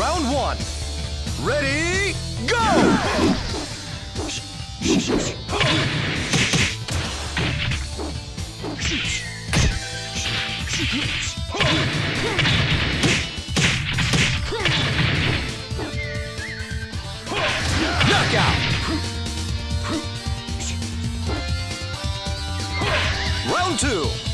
Round one. Ready, go! Knockout! Round two!